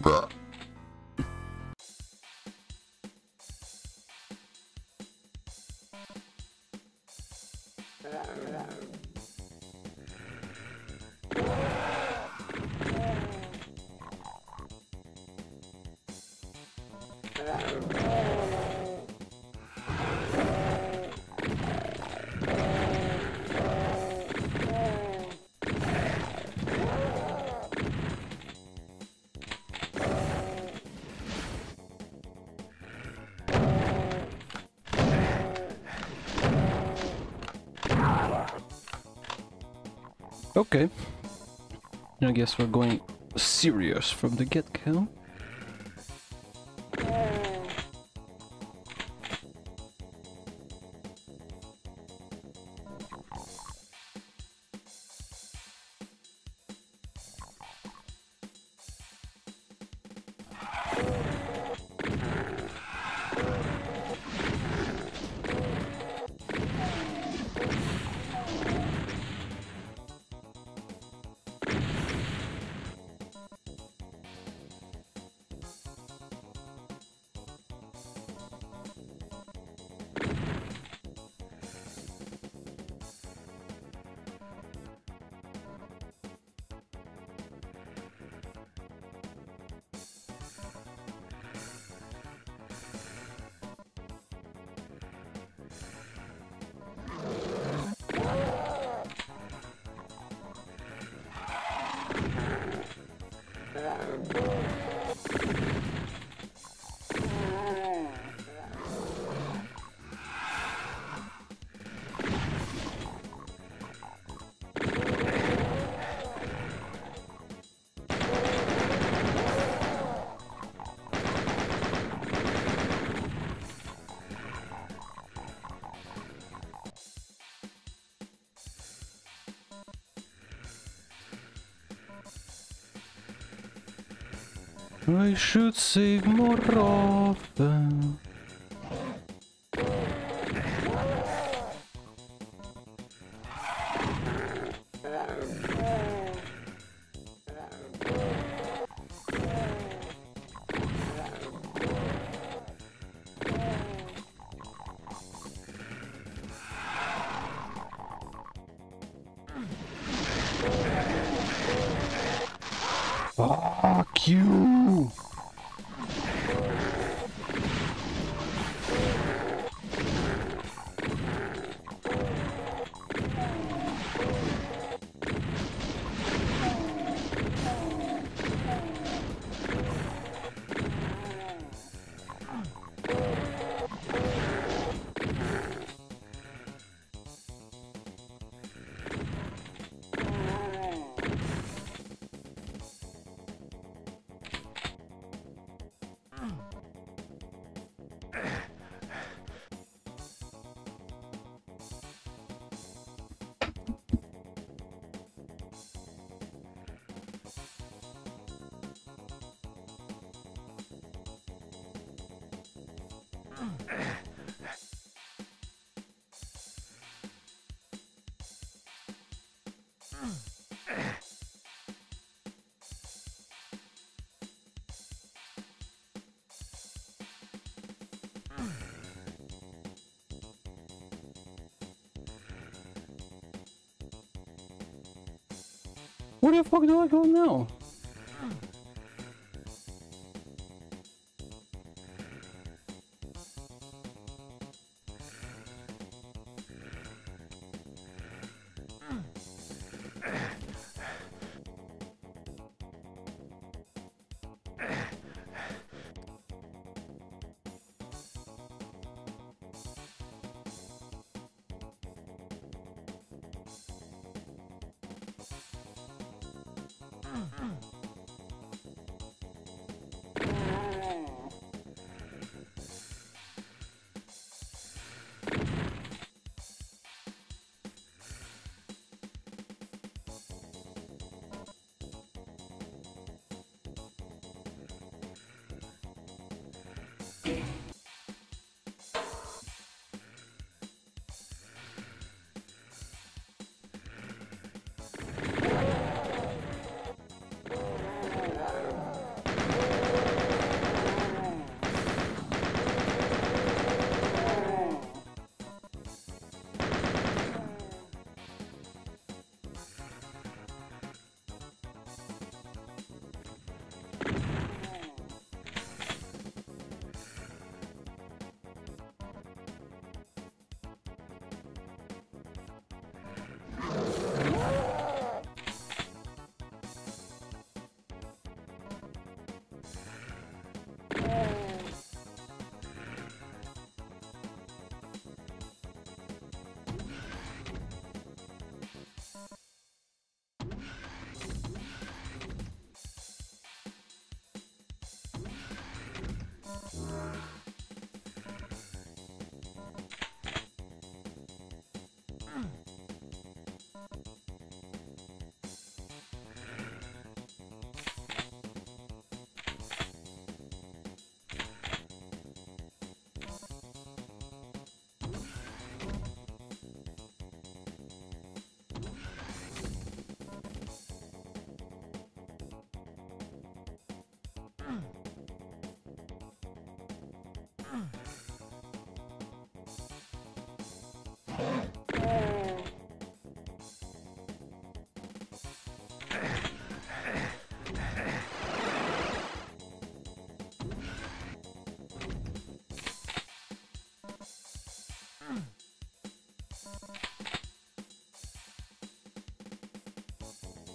Bruh. Yeah. Okay. I guess we're going serious from the get-go. I should save more of them. Fuck you! Where the fuck do I go now? Yeah.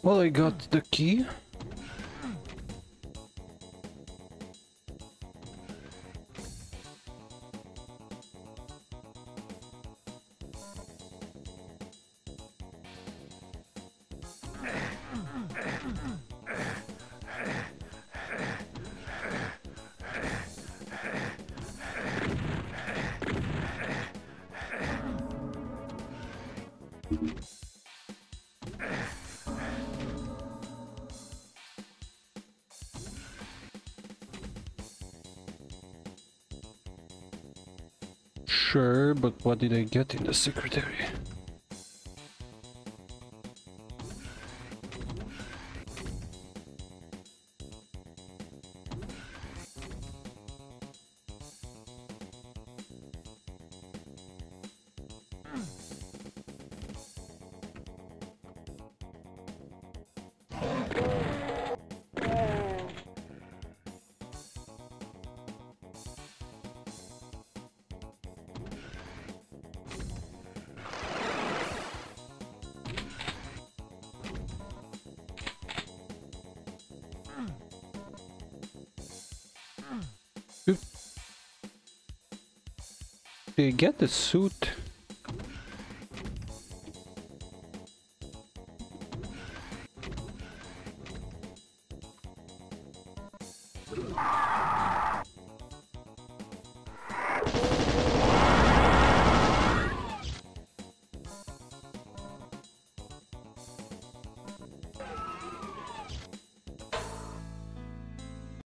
Well, I got the key. Sure, but what did I get in the secret area? Did I get the suit?